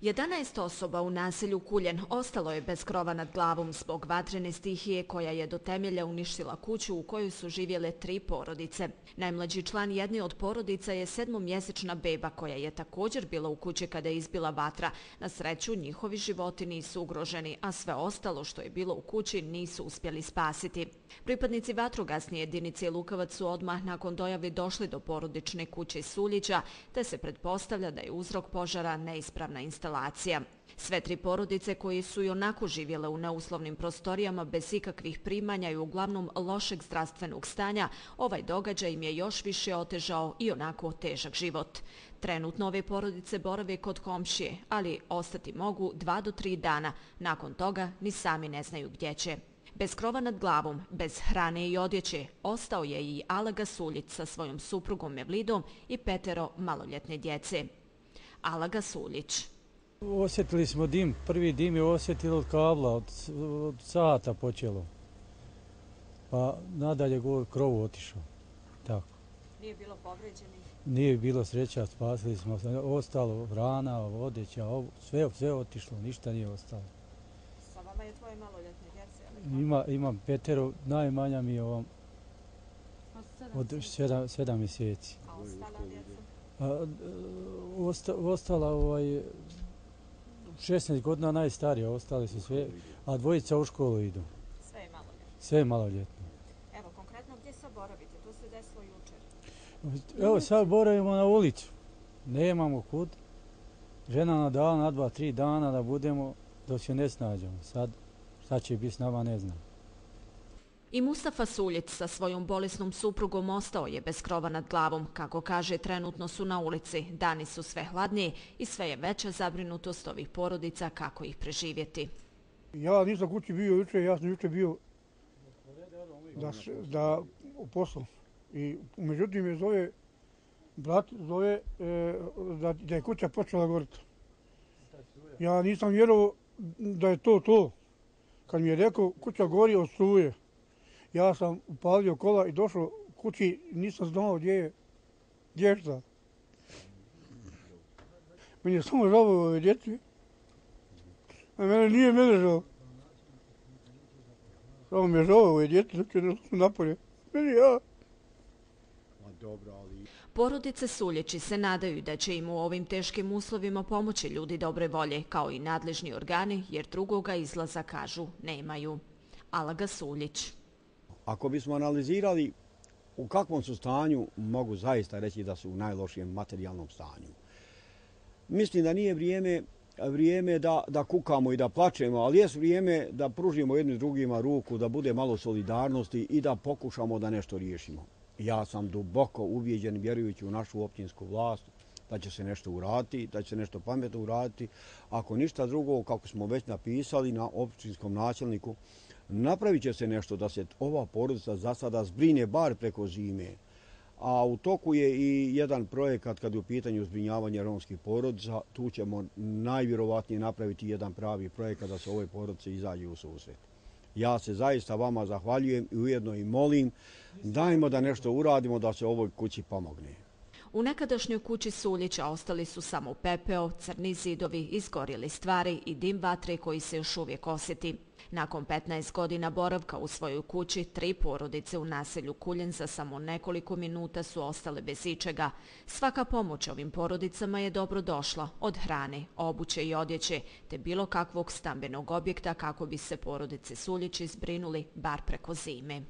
11 osoba u naselju Kuljen ostalo je bez krova nad glavom zbog vatrene stihije koja je do temelja uništila kuću u kojoj su živjele tri porodice. Najmlađi član jedne od porodica je sedmomjesečna beba koja je također bila u kući kada je izbila vatra. Na sreću njihovi životi nisu ugroženi, a sve ostalo što je bilo u kući nisu uspjeli spasiti. Pripadnici vatrogasne jedinice Lukavac su odmah nakon dojavi došli do porodične kuće Suljića, te se pretpostavlja da je uzrok požara neispravna instalacija instalacija. Sve tri porodice koji su i onako živjele u neuslovnim prostorijama bez ikakvih primanja i uglavnom lošeg zdravstvenog stanja, ovaj događaj im je još više otežao i onako težak život. Trenutno ove porodice borave kod komšije, ali ostati mogu dva do tri dana. Nakon toga ni sami ne znaju gdje će. Bez krova nad glavom, bez hrane i odjeće, ostao je i Alaga Suljic sa svojom suprugom Mevlidom i petero maloljetne djece. Alaga Suljić Osjetili smo dim, prvi dim je osjetili od kabla, od, od sata počelo. Pa nadalje go krovu otišao. Tako. Nije bilo povređeni? Nije bilo sreća, spasili smo. Ostalo vrana, odeća, sve, sve otišlo, ništa nije ostalo. Sa vama je tvoje maloljetne djece? Ima, imam petero, najmanja mi je ovom od sedam, sedam mjeseci. A ostala djeca? A, osta, ostala ovaj, 16 godina najstarije, ostali su sve, a dvojica u školu idu. Sve je maloljetno? Sve je maloljetno. Evo, konkretno gdje sad boravite? To se desilo jučer. Evo, sad boravimo na ulicu. Nemamo kud. Žena nam dala na dva, tri dana da budemo dok se ne snađemo. Sad, šta će biti s nama, ne znam. I Mustafa Suljic sa svojom bolesnom suprugom ostao je bez krova nad glavom. Kako kaže, trenutno su na ulici. Dani su sve hladnije i sve je veća zabrinutost ovih porodica kako ih preživjeti. Ja nisam kući bio juče, ja sam juče bio da, da u poslu. I međutim je zove, brat zove e, da, da je kuća počela goriti. Ja nisam vjerovao da je to to. Kad mi je rekao kuća gori od struje, ja sam upalio kola i došao kući, nisam znao gdje je, gdje je šta. Meni je samo žao ove djeci. A mene nije mene žao. Samo mi je žao ove djeci, dok je su napolje. Meni ja. Porodice Suljeći se nadaju da će im u ovim teškim uslovima pomoći ljudi dobre volje, kao i nadležni organi, jer drugoga izlaza, kažu, nemaju. Alaga Suljić. Ako bismo analizirali u kakvom su stanju, mogu zaista reći da su u najlošijem materijalnom stanju. Mislim da nije vrijeme vrijeme da, da kukamo i da plačemo, ali je vrijeme da pružimo jednim drugima ruku, da bude malo solidarnosti i da pokušamo da nešto riješimo. Ja sam duboko uvijeđen, vjerujući u našu općinsku vlast, da će se nešto uraditi, da će se nešto pametno uraditi. Ako ništa drugo, kako smo već napisali na općinskom načelniku, napravit će se nešto da se ova porodica za sada zbrine bar preko zime. A u toku je i jedan projekat kad je u pitanju zbrinjavanja romskih porodica. Tu ćemo najvjerovatnije napraviti jedan pravi projekat da se ovoj porodice izađe u susret. Ja se zaista vama zahvaljujem i ujedno i molim, dajmo da nešto uradimo da se ovoj kući pomogne. U nekadašnjoj kući Suljića ostali su samo pepeo, crni zidovi, izgorili stvari i dim vatre koji se još uvijek osjeti. Nakon 15 godina boravka u svojoj kući, tri porodice u naselju Kuljen za samo nekoliko minuta su ostale bez ičega. Svaka pomoć ovim porodicama je dobro došla od hrane, obuće i odjeće, te bilo kakvog stambenog objekta kako bi se porodice Suljići zbrinuli bar preko zime.